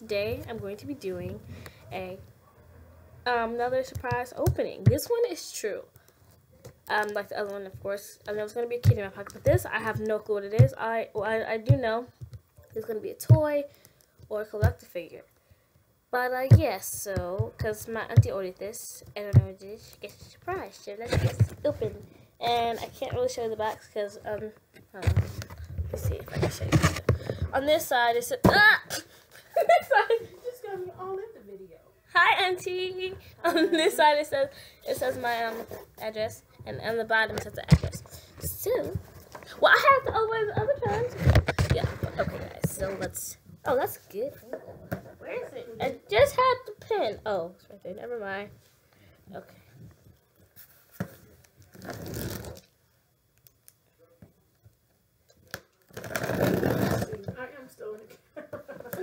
today I'm going to be doing a um, another surprise opening. This one is true. Um, like the other one, of course. I know it's going to be a kid in my pocket, but this, I have no clue what it is. I, well, I, I do know it's going to be a toy or a collector figure. But, uh, yes, so, because my auntie ordered this, and I don't know what it is, she a surprise. So let's get open. And I can't really show the box because, um, let's see if I can show you. On this side, it says, ah! Hi, auntie. On this side, it says, it says my, um, address and on the bottom it says the address. So, well, I have the other the other times. Yeah, okay, guys. So let's. Oh, that's good. Where is it? I just had the pen. Oh, it's right there. Never mind. Okay. I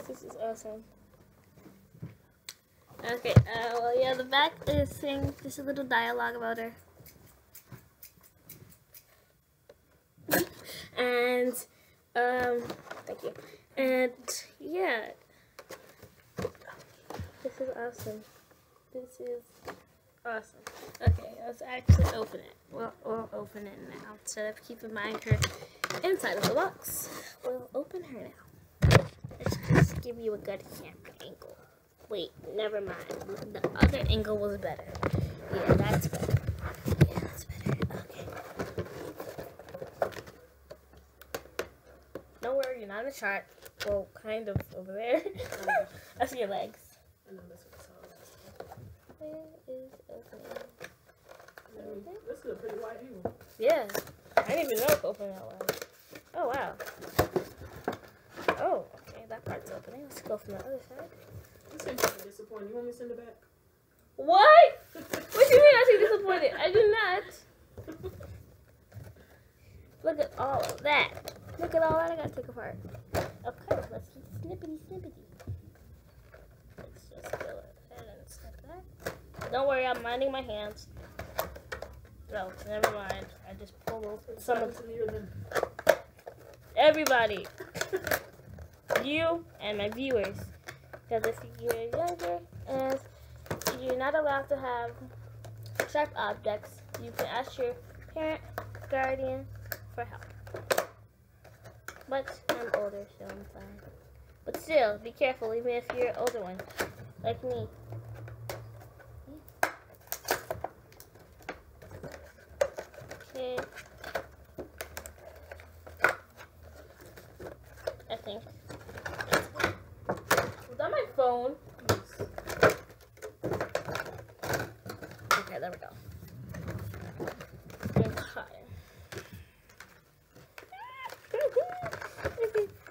Goodness, this is awesome. Okay, uh, well, yeah, the back is saying just a little dialogue about her. and, um, thank you. And, yeah, this is awesome. This is awesome. Okay, let's actually open it. We'll, we'll open it now. Instead of keeping my her inside of the box, we'll open her now. Let's just give you a good camera angle. Wait, never mind. The other angle was better. Yeah, that's better. Yeah, that's better. Okay. Don't worry, you're not in the chart. Well, kind of over there. I see your legs. I know that's what I Where is opening? This is a pretty wide angle. Yeah. I didn't even know it opened that wide. Oh, wow. Oh, okay, that part's opening. Let's go from the other side. You seem disappointed. You want me to send it back? What? what do you mean I seem disappointed? I do not. Look at all of that. Look at all that I gotta take apart. Okay, let's get snippety snippety. Let's just go ahead and snip that. Don't worry, I'm minding my hands. No, never mind. I just pulled some of everybody. you and my viewers. Because if you're younger and you're not allowed to have sharp objects, you can ask your parent, guardian for help. But I'm older, so I'm fine. But still, be careful, even if you're an older one, like me. Okay. I think phone. Okay, there we go.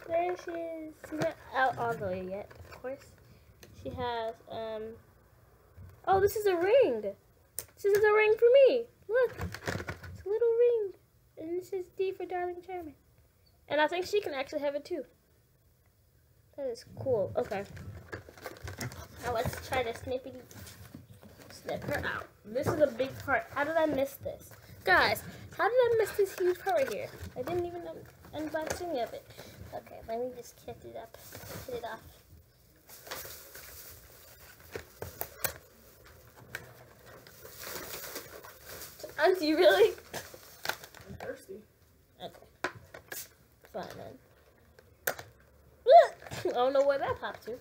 there she is. She's not out all the way yet, of course. She has, um, oh, this is a ring. This is a ring for me. Look, it's a little ring. And this is D for Darling Charming. And I think she can actually have it too. That is cool. Okay. Now let's try to snippity snip her out. This is a big part. How did I miss this? Guys, how did I miss this huge part right here? I didn't even unbox any of it. Okay, let me just get it up, get it off. Auntie, really? I'm thirsty. Okay. Fine then. I don't know where that popped to.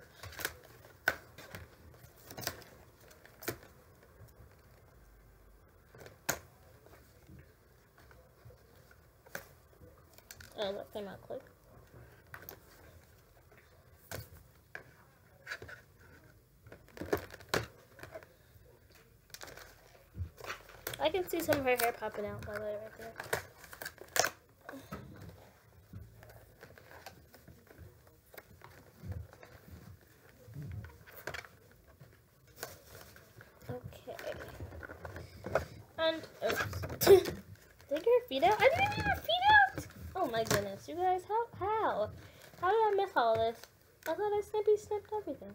Oh, that came out quick. I can see some of her hair popping out by the way right there. Okay. And oops. Did I get her feet out? I didn't get her feet out! Oh my goodness, you guys, how how? How did I miss all this? I thought I snippy snipped everything.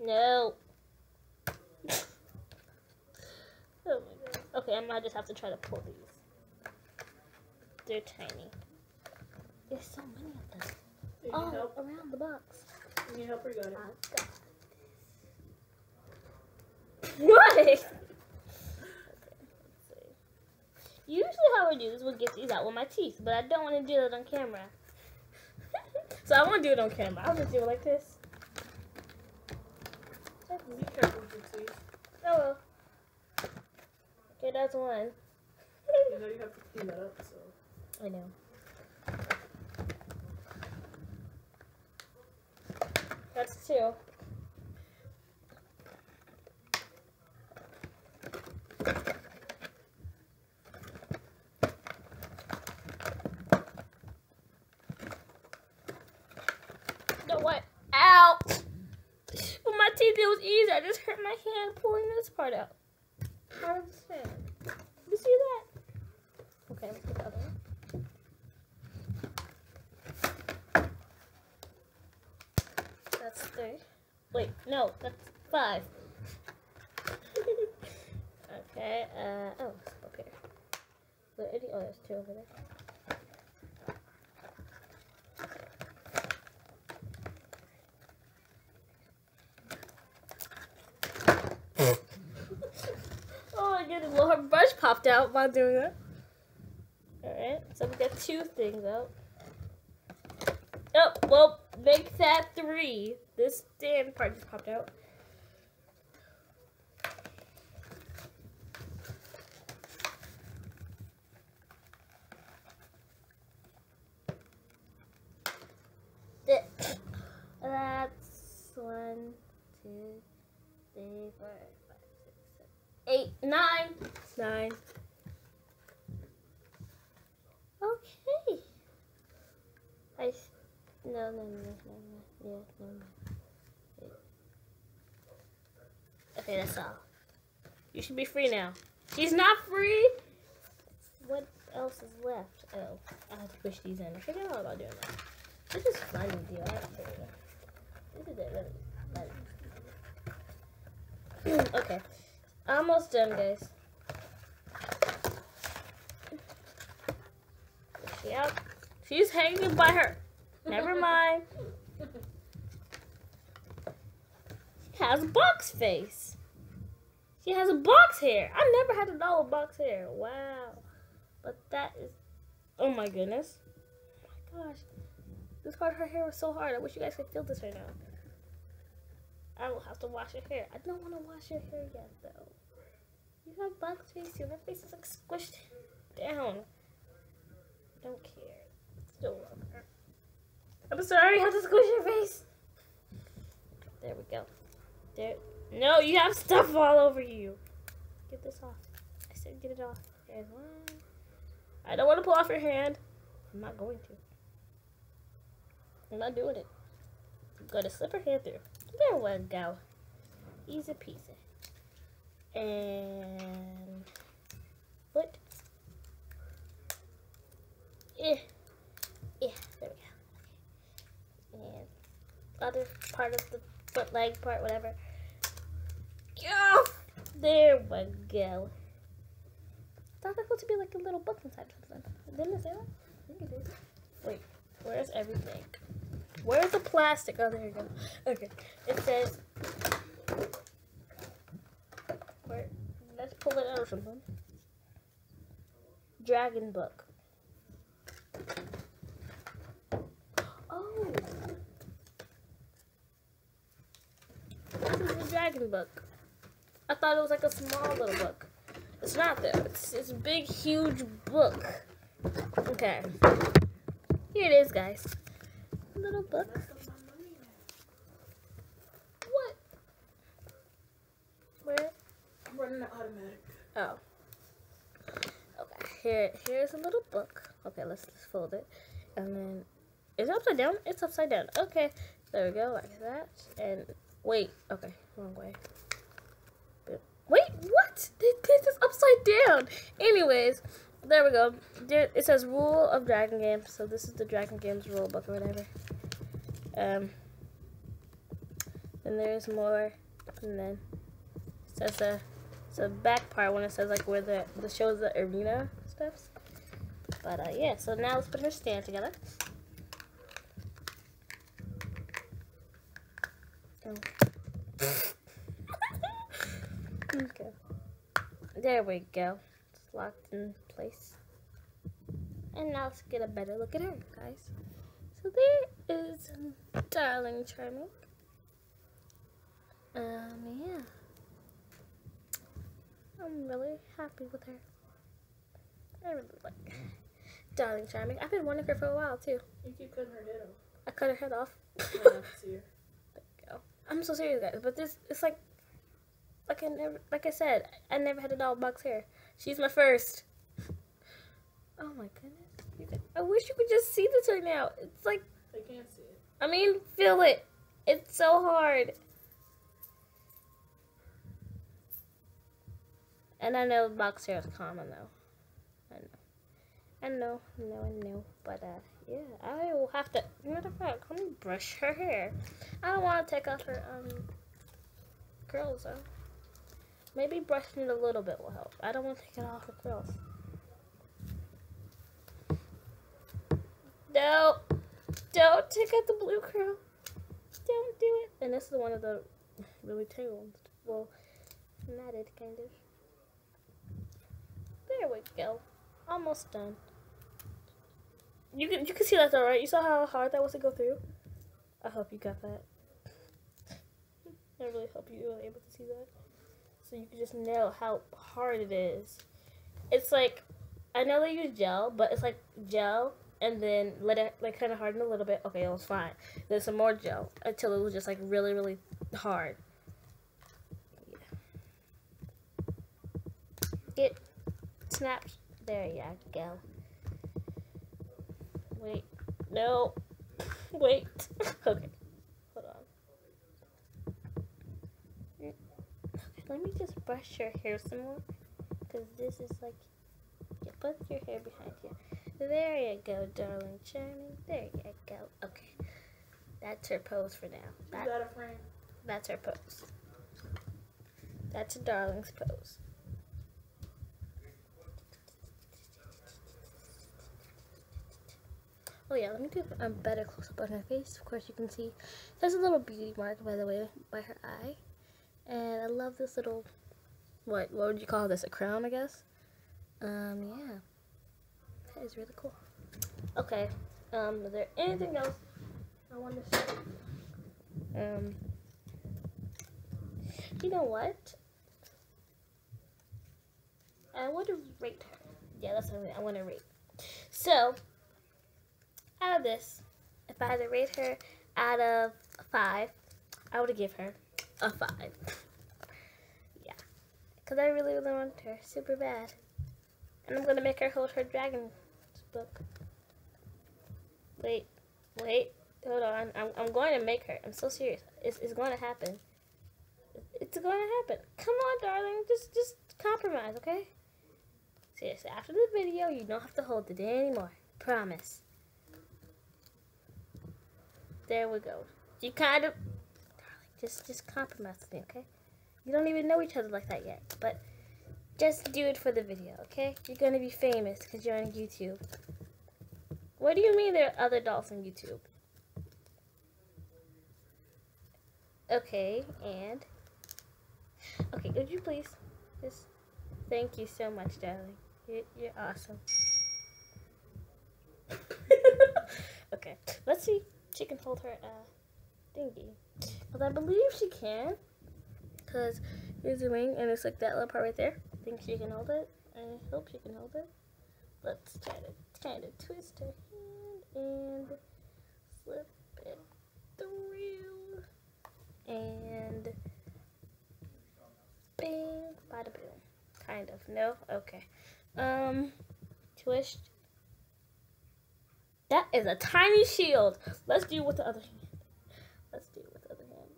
No. oh my god. Okay, I might just have to try to pull these. They're tiny. There's so many of them. Oh, help? around the box. You need help or you got it? I got this. What? Okay, let's see. Usually how I do this would get these out with my teeth, but I don't want to do it on camera. so I won't do it on camera. I'll just do it like this. Be careful with your teeth. Oh well. Okay, that's one. You know you have to clean that up, so. I know. That's two. No what? Ow! With my teeth, it was easy. I just hurt my hand pulling this part out. It stand? You see that? Okay, let's get the other one. That's three. Wait, no, that's five. okay, uh, oh, up here. Wait, any, oh, there's two over there. Well, her brush popped out while doing that. Alright, so we got two things out. Oh, well, make that three. This damn part just popped out. That's one, two, three, four, eight, nine. Nine. Okay. I no no no no no yeah no no. Okay, that's all. You should be free now. She's not free. What else is left? Oh, I have to push these in. I forgot all about doing that. This is fun to do. I don't care. This is it really. fun. okay, almost done, guys. Out. She's hanging by her. Never mind. She has a box face. She has a box hair. I never had a doll with box hair. Wow. But that is. Oh my goodness. Oh my gosh. This part of her hair was so hard. I wish you guys could feel this right now. I will have to wash your hair. I don't want to wash your hair yet, though. You have box face. Your face is like squished down. Don't care. Still love her. I'm sorry, I have to squish your face. There we go. There. No, you have stuff all over you. Get this off. I said get it off. There's one. I don't want to pull off your hand. I'm not going to. I'm not doing it. I'm going to slip her hand through. There we go. Easy peasy. And foot. Yeah. Yeah, there we go. And other part of the foot, leg part, whatever. Yeah, there we go. I thought that was to be like a little book inside something. Didn't it say that? I think it did. Wait, where's everything? Where's the plastic? Oh, there you go. Okay, it says. Where? Let's pull it out or something. Dragon book. Oh. This is the dragon book. I thought it was like a small little book. It's not though. It's it's a big, huge book. Okay. Here it is, guys. Little book. That's my money. What? Where? I'm running an automatic. Oh. Okay. Here, here's a little book. Okay, let's just fold it, and then is it upside down? It's upside down. Okay. There we go, like that. And wait. Okay, wrong way. Wait, what? This is upside down. Anyways, there we go. It says rule of Dragon Games. So this is the Dragon Games rule book or whatever. Um. And there's more, and then it says it's a back part when it says like where the the shows the arena stuffs. But uh, yeah, so now let's put her stand together. Oh. okay. There we go. It's locked in place. And now let's get a better look at her, guys. So there is Darling Charming. Um, yeah. I'm really happy with her. I really like Darling Charming. I've been wanting her for a while too. You keep cutting her head off. I cut her head off. I have to see her. go. I'm so serious, guys. But this, it's like, like I never, like I said, I never had a doll box hair. She's my first. Oh my goodness! You I wish you could just see this right now. It's like, Can't see it. I mean, feel it. It's so hard. And I know box hair is common though. I know. I know, I know, I know. But uh, yeah, I will have to. Matter of fact, let me brush her hair. I don't want to take off her um curls though. Maybe brushing it a little bit will help. I don't want to take it off her curls. No, don't take out the blue curl. Don't do it. And this is one of the really tangled, well, matted kind of. There we go. Almost done. You can you can see that though, right? You saw how hard that was to go through. I hope you got that. I really hope you were able to see that, so you can just know how hard it is. It's like I know they use gel, but it's like gel and then let it like kind of harden a little bit. Okay, it was fine. Then some more gel until it was just like really really hard. Yeah. It snaps. There you go. Wait. No. Wait. okay. Hold on. Okay, let me just brush your hair some more. Because this is like. Yeah, put your hair behind you. There you go, darling charming. There you go. Okay. That's her pose for now. You That, got a frame. that's her pose. That's a darling's pose. Oh yeah, let me do a better close up on her face. Of course, you can see there's a little beauty mark, by the way, by her eye. And I love this little, what what would you call this? A crown, I guess. Um, yeah, that is really cool. Okay, um, is there anything else I want to show? Um, you know what? I want to rate her. Yeah, that's what I want to rate. So, out of this, if I had to rate her out of five, I would give her a five. Yeah, because I really, really want her super bad. And I'm going to make her hold her dragon book. Wait, wait, hold on. I'm, I'm going to make her. I'm so serious. It's, it's going to happen. It's going to happen. Come on, darling. Just, just compromise, okay? Seriously, after the video, you don't have to hold it anymore. Promise. There we go. You kind of, darling, just, just compromise with me, okay? You don't even know each other like that yet, but just do it for the video, okay? You're gonna be famous because you're on YouTube. What do you mean there are other dolls on YouTube? Okay, and okay, would you please just thank you so much, darling. You're, you're awesome. okay, let's see. She can hold her uh, thingy, because I believe she can. because here's the ring and it's like that little part right there. I think she can hold it. I hope she can hold it. Let's try to try to twist her hand and slip it through and bing, bada boom. Kind of. No? Okay. Um, twist. That is a tiny shield. Let's do it with the other hand. Let's do it with the other hand.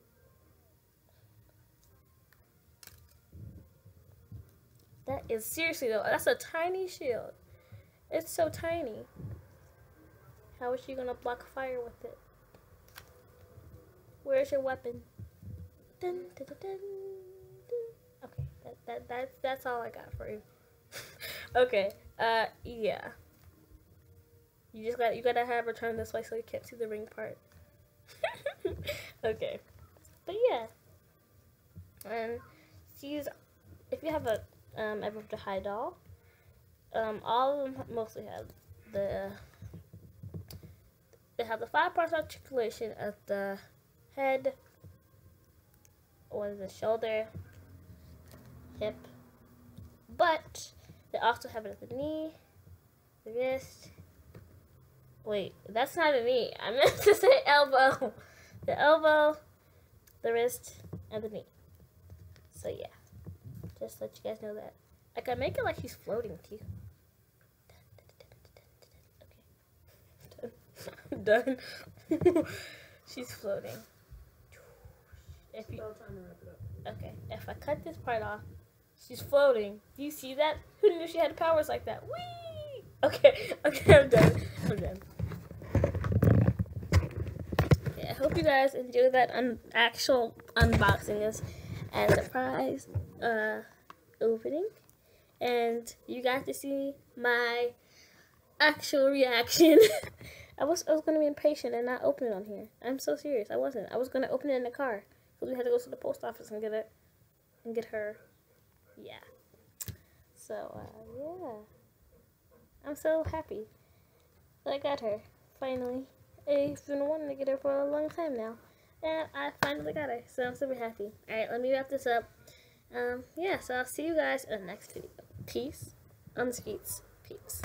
That is seriously though, that's a tiny shield. It's so tiny. How is she gonna block fire with it? Where's your weapon? Dun, dun, dun. Okay, that, that, that, that's all I got for you. okay, uh, yeah. You just got you gotta have her turn this way so you can't see the ring part. okay, but yeah, and she's if you have a um Ever After High doll, um all of them mostly have the they have the five parts articulation at the head, or the shoulder, hip, but they also have it at the knee, the wrist Wait, that's not a knee. I meant to say elbow. The elbow, the wrist, and the knee. So yeah, just let you guys know that. I can make it like she's floating too. Okay, done. done. she's floating. If you, okay, if I cut this part off, she's floating. Do you see that? Who knew she had powers like that? Whee! Okay, okay, I'm done. I'm done. Okay, I hope you guys enjoyed that un actual unboxing this and surprise uh, opening. And you got to see my actual reaction. I was I was gonna be impatient and not open it on here. I'm so serious. I wasn't. I was gonna open it in the car because we had to go to the post office and get it and get her. Yeah. So uh, yeah, I'm so happy that I got her finally. I've been wanting to get her for a long time now. And I finally got her, so I'm super happy. Alright, let me wrap this up. Um, yeah, so I'll see you guys in the next video. Peace streets. Peace.